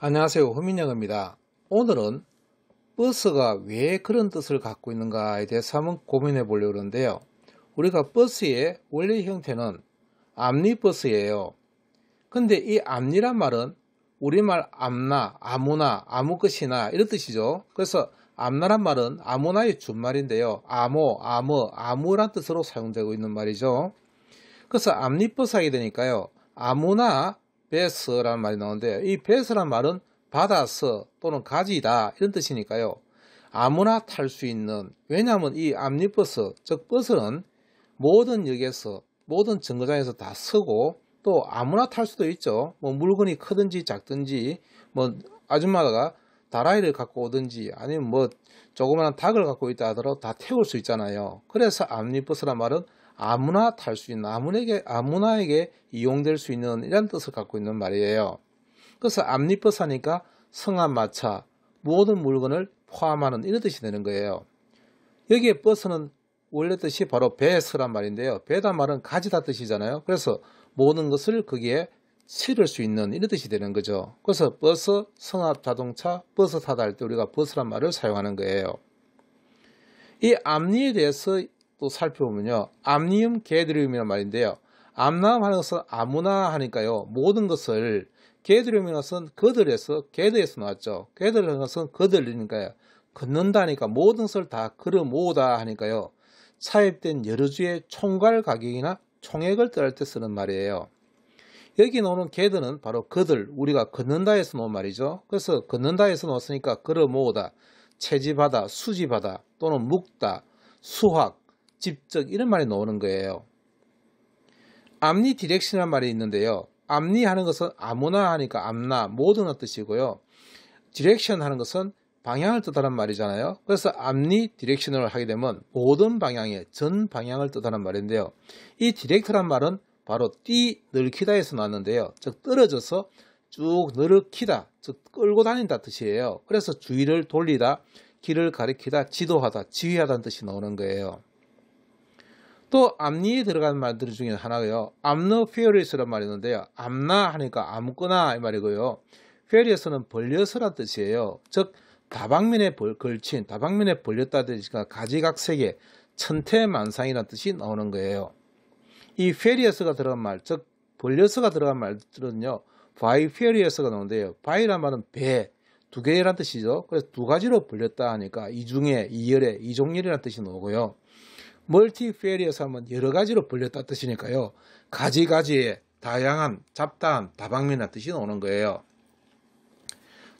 안녕하세요. 허민영입니다. 오늘은 버스가 왜 그런 뜻을 갖고 있는가에 대해서 한번 고민해 보려고 하는데요. 우리가 버스의 원래 형태는 앞니버스예요. 근데 이 앞니란 말은 우리말 암나, 아무나, 아무 것이나 이런 뜻이죠. 그래서 암나란 말은 아무나의 준말인데요. 아모, 아무, 아무란 뜻으로 사용되고 있는 말이죠. 그래서 앞니버스 하게 되니까요. 아무나 bus라는 말이 나오는데 이 bus란 말은 받아서 또는 가지다 이런 뜻이니까요. 아무나 탈 수 있는 왜냐하면 이 omnibus 즉 버스는 모든 역에서 모든 정거장에서 다 서고 또 아무나 탈 수도 있죠. 뭐 물건이 크든지 작든지 뭐 아줌마가 다라이를 갖고 오든지 아니면 뭐 조그마한 닭을 갖고 있다 하더라도 다 태울 수 있잖아요. 그래서 omnibus란 말은 아무나 탈 수 있는 아무에게 아무나에게 이용될 수 있는 이런 뜻을 갖고 있는 말이에요. 그래서 하니까 성함 마차 모든 물건을 포함하는 이런 뜻이 되는 거예요. 여기에 버스는 원래 뜻이 바로 배스란 말인데요. 배다 말은 가지다 뜻이잖아요. 그래서 모든 것을 거기에 실을 수 있는 이런 뜻이 되는 거죠. 그래서 버스, 성합 자동차, 버스 타다 할 때 우리가 버스란 말을 사용하는 거예요. 이 앞니에 대해서 또 살펴보면요. 암니움 게드리움이란 말인데요. 암나움 하는 것은 아무나 하니까요. 모든 것을 게드리움이라는 것은 거들에서 게드에서 나왔죠. 게드라는 것은 거들리니까요. 걷는다니까 모든 것을 다 걸어 모으다 하니까요. 차입된 여러 주의 총괄 가격이나 총액을 뜻할 때 쓰는 말이에요. 여기 나오는 게드는 바로 거들, 우리가 걷는다에서 나온 말이죠. 그래서 걷는다에서 나왔으니까 걸어 모으다, 채집하다, 수집하다, 또는 묶다, 수확, 집적 이런 말이 나오는 거예요. omni direction이라는 말이 있는데요. omni 하는 것은 아무나 하니까 앞나 모든 뜻이고요. direction 하는 것은 방향을 뜻하는 말이잖아요. 그래서 omni direction을 하게 되면 모든 방향의 전 방향을 뜻하는 말인데요. 이 direct란 말은 바로 띠 늘키다에서 나왔는데요. 즉 떨어져서 쭉 늘키다, 즉 끌고 다닌다 뜻이에요. 그래서 주위를 돌리다, 길을 가리키다, 지도하다, 지휘하다는 뜻이 나오는 거예요. 또 앞니에 들어가는 말들 중에 하나가요. 암너 페어리스란 말이 있는데요. 암나 하니까 아무거나 이 말이고요. 페어리스는 벌려서란 뜻이에요. 즉 다방면에 벌, 걸친 다방면에 벌렸다 뜻이니까 가지각색의 천태만상이라는 뜻이 나오는 거예요. 이 farious가 들어간 말, 즉 벌려서가 들어간 말들은요. bifarious가 나오는데요. bi란 말은 배, 두 개란 뜻이죠. 그래서 두 가지로 벌렸다 하니까 이중의, 이열의, 이종렬이라는 뜻이 나오고요. multifarious 하면 여러 가지로 벌렸다 뜻이니까요. 가지가지의 다양한 잡다한 다방면이라는 뜻이 나오는 거예요.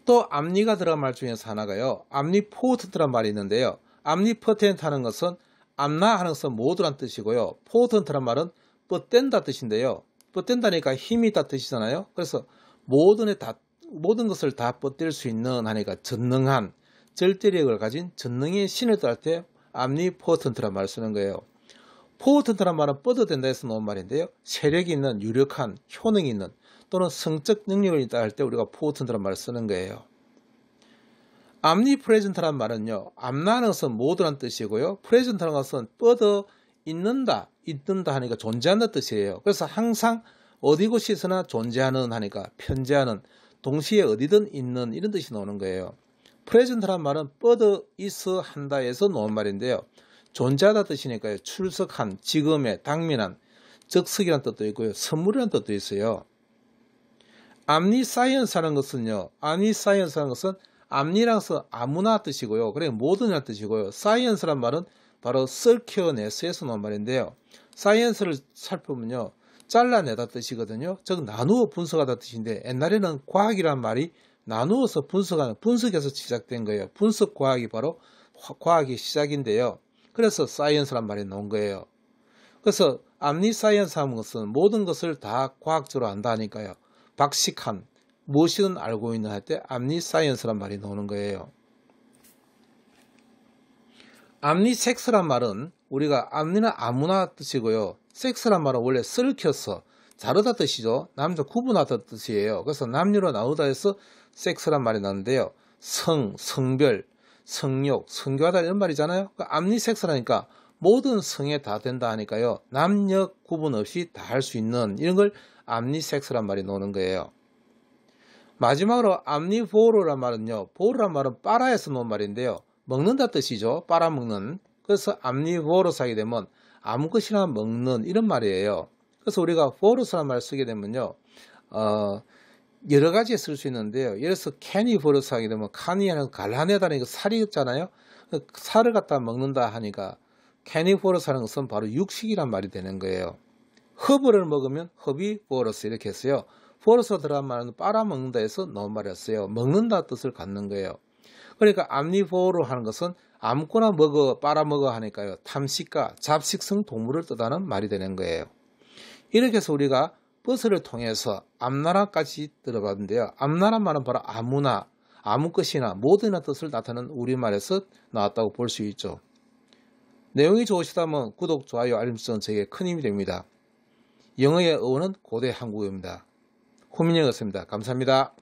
또 omni가 들어간 말 중에서 하나가요. omnipotent란 말이 있는데요. omnipotent 하는 것은 앞나 하는 것은 모두란 뜻이고요. potent란 말은 뻗댄다 뜻인데요. 뻗댄다니까 힘이 있다 뜻이잖아요. 그래서 모든 다, 모든 것을 다 뻗댈 수 있는 하니까 전능한 절대력을 가진 전능의 신을 따를 때 omnipotent란 말을 쓰는 거예요. potent란 말은 뻗어댄다 해서 나온 말인데요. 세력이 있는 유력한 효능이 있는 또는 성적 능력을 있다 할 때 우리가 potent란 말을 쓰는 거예요. omnipresent란 말은요. 암나는 것은 모두란 뜻이고요. present라는 것은 뻗어 있는다, 있는다 하니까 존재한다 뜻이에요. 그래서 항상 어디 곳에서나 존재하는 하니까 편재하는 동시에 어디든 있는 이런 뜻이 나오는 거예요. present란 말은 뻗어 있어 한다에서 나온 말인데요. 존재하다 뜻이니까요. 출석한, 지금의, 당면한, 즉석이란 뜻도 있고요. 선물이란 뜻도 있어요. omniscience 하는 것은요. omniscience 하는 것은 omni란 것은 아무나 뜻이고요. 그래 모든이란 뜻이고요. science란 말은 바로 썰켜내서에서 나온 말인데요. science를 살펴보면요. 잘라내다 뜻이거든요. 즉 나누어 분석하다 뜻인데 옛날에는 과학이란 말이 나누어서 분석하는 분석에서 시작된 거예요. 분석 과학이 바로 과학의 시작인데요. 그래서 science란 말이 나온 거예요. 그래서 omniscience 하는 것은 모든 것을 다 과학적으로 안다니까요. 박식한 무엇이든 알고 있는 할 때 암니 사이언스란 말이 나오는 거예요. 암니 섹스란 말은 우리가 암니는 아무나 뜻이고요. 섹스란 말은 원래 썰켜서 자르다 뜻이죠. 남자 구분하다 뜻이에요. 그래서 남녀로 나누다 해서 섹스란 말이 나는데요. 성, 성별, 성욕, 성교하다 이런 말이잖아요. 그 암니 섹스라니까 모든 성에 다 된다 하니까요. 남녀 구분 없이 다 할 수 있는 이런 걸 암니 섹스란 말이 나오는 거예요. 마지막으로 omnivore란 말은요. vore란 말은 빨아에서 나온 말인데요. 먹는다 뜻이죠. 빨아먹는. 그래서 omnivorous 하게 되면 아무 것이나 먹는 이런 말이에요. 그래서 우리가 vorous란 말을 쓰게 되면요. 어, 여러 가지에 쓸 수 있는데요. 예를 들어서 carnivorous 하게 되면 carni하는 갈라내다는 그 살이 있잖아요. 그 살을 갖다 먹는다 하니까 carnivorous 하는 것은 바로 육식이란 말이 되는 거예요. 허브를 먹으면 허비보러스 이렇게 했어요. 포러스 들어간 말은 빨아먹는다 해서 넣은 말이었어요. 먹는다 뜻을 갖는 거예요. 그러니까 암니보로 하는 것은 아무거나 먹어 빨아먹어 하니까요. 탐식과 잡식성 동물을 뜻하는 말이 되는 거예요. 이렇게 해서 우리가 버스를 통해서 앞나라까지 들어가는데요. 앞나라 말은 바로 아무나 아무 것이나 모든 뜻을 나타내는 우리말에서 나왔다고 볼 수 있죠. 내용이 좋으시다면 구독, 좋아요, 알림 설정 제게 큰 힘이 됩니다. 영어의 어원은 고대 한국어입니다. 호민영이었습니다. 감사합니다.